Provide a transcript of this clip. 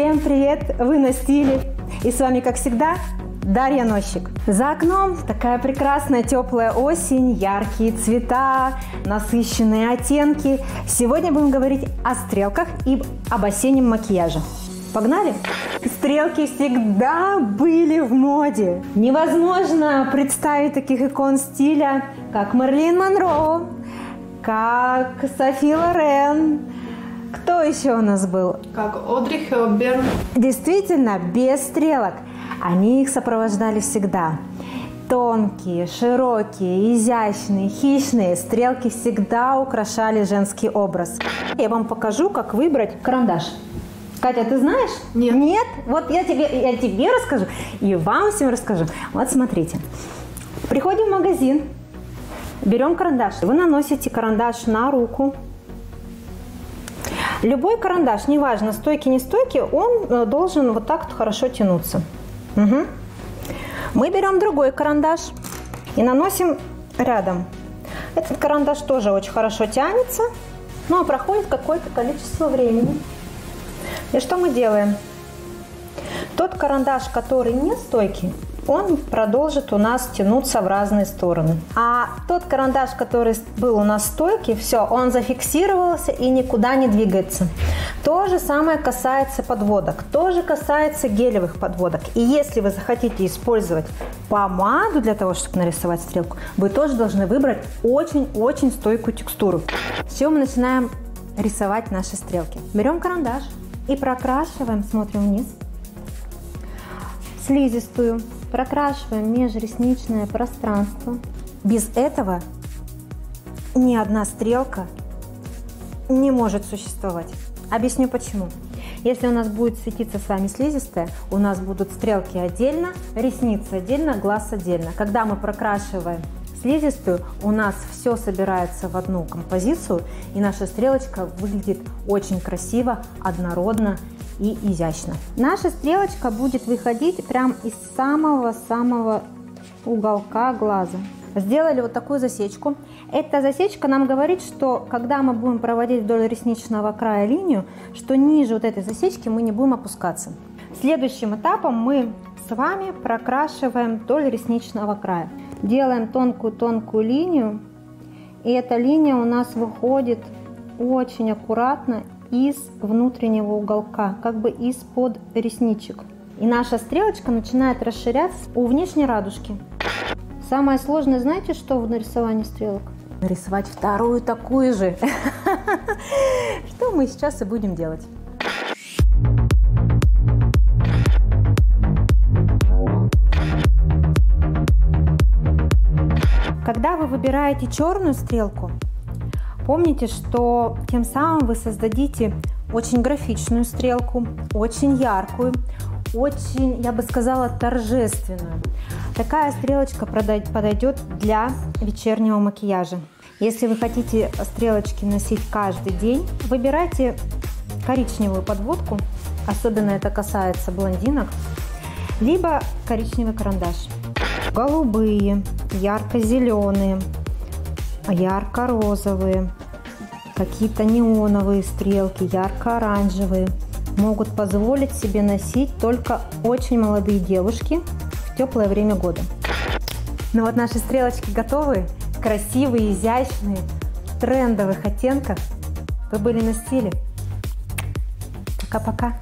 Всем привет! Вы на стиле. И с вами, как всегда, Дарья Нощик. За окном такая прекрасная теплая осень, яркие цвета, насыщенные оттенки. Сегодня будем говорить о стрелках и об осеннем макияже. Погнали? Стрелки всегда были в моде. Невозможно представить таких икон стиля, как Мерлин Монро, как Софи Лорен, еще у нас был? Как Одри Хёбберн. Действительно, без стрелок. Они их сопровождали всегда. Тонкие, широкие, изящные, хищные стрелки всегда украшали женский образ. Я вам покажу, как выбрать карандаш. Катя, ты знаешь? Нет. Нет? Вот я тебе, я тебе расскажу и вам всем расскажу. Вот смотрите. Приходим в магазин, берем карандаш. Вы наносите карандаш на руку, Любой карандаш, неважно, стойкий, не стойкий, он э, должен вот так вот хорошо тянуться. Угу. Мы берем другой карандаш и наносим рядом. Этот карандаш тоже очень хорошо тянется, но проходит какое-то количество времени. И что мы делаем? Тот карандаш, который не стойкий, он продолжит у нас тянуться в разные стороны. А тот карандаш, который был у нас стойкий, все, он зафиксировался и никуда не двигается. То же самое касается подводок, тоже касается гелевых подводок. И если вы захотите использовать помаду для того, чтобы нарисовать стрелку, вы тоже должны выбрать очень-очень стойкую текстуру. Чего мы начинаем рисовать наши стрелки? Берем карандаш и прокрашиваем, смотрим вниз, слизистую прокрашиваем межресничное пространство. Без этого ни одна стрелка не может существовать. Объясню почему. Если у нас будет светиться с вами слизистая, у нас будут стрелки отдельно, ресницы отдельно, глаз отдельно. Когда мы прокрашиваем слизистую, у нас все собирается в одну композицию, и наша стрелочка выглядит очень красиво, однородно и изящно. Наша стрелочка будет выходить прям из самого-самого уголка глаза. Сделали вот такую засечку. Эта засечка нам говорит, что когда мы будем проводить вдоль ресничного края линию, что ниже вот этой засечки мы не будем опускаться. Следующим этапом мы с вами прокрашиваем вдоль ресничного края. Делаем тонкую-тонкую линию. И эта линия у нас выходит очень аккуратно из внутреннего уголка, как бы из-под ресничек. И наша стрелочка начинает расширяться у внешней радужки. Самое сложное, знаете, что в нарисовании стрелок? Нарисовать вторую такую же. Что мы сейчас и будем делать. Выбираете черную стрелку, Помните, что тем самым вы создадите очень графичную стрелку, очень яркую, очень, я бы сказала, торжественную. Такая стрелочка подойдет для вечернего макияжа. Если вы хотите стрелочки носить каждый день, выбирайте коричневую подводку, особенно это касается блондинок, либо коричневый карандаш. Голубые, ярко-зеленые, ярко-розовые, какие-то неоновые стрелки, ярко-оранжевые могут позволить себе носить только очень молодые девушки в теплое время года. Ну вот наши стрелочки готовы, красивые, изящные, в трендовых оттенках. Вы были на стиле. Пока-пока.